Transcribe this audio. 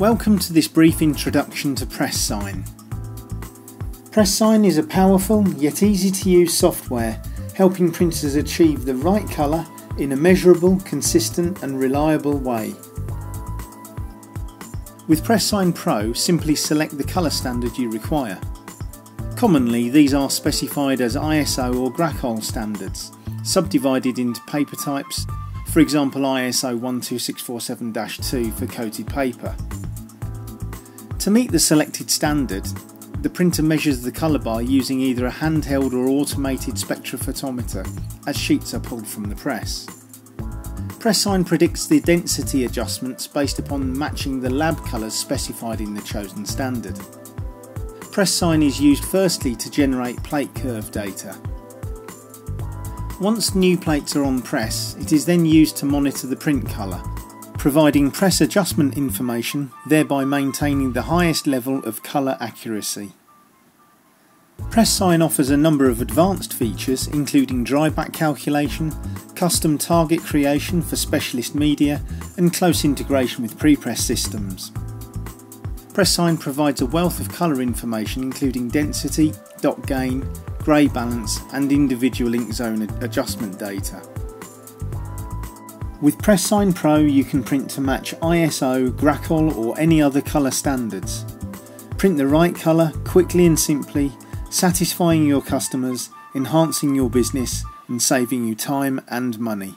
Welcome to this brief introduction to PressSign. PressSign is a powerful yet easy to use software helping printers achieve the right colour in a measurable, consistent and reliable way. With PressSign Pro, simply select the colour standard you require. Commonly, these are specified as ISO or Gracol standards, subdivided into paper types, for example ISO 12647-2 for coated paper. To meet the selected standard, the printer measures the colour bar using either a handheld or automated spectrophotometer as sheets are pulled from the press. PressSign predicts the density adjustments based upon matching the lab colours specified in the chosen standard. PressSign is used firstly to generate plate curve data. Once new plates are on press, it is then used to monitor the print colour, providing press adjustment information, thereby maintaining the highest level of colour accuracy. PressSign offers a number of advanced features including dryback calculation, custom target creation for specialist media and close integration with prepress systems. PressSign provides a wealth of colour information including density, dot gain, grey balance and individual ink zone adjustment data. With PressSign Pro you can print to match ISO, Gracol or any other colour standards. Print the right colour quickly and simply, satisfying your customers, enhancing your business and saving you time and money.